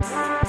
Bye.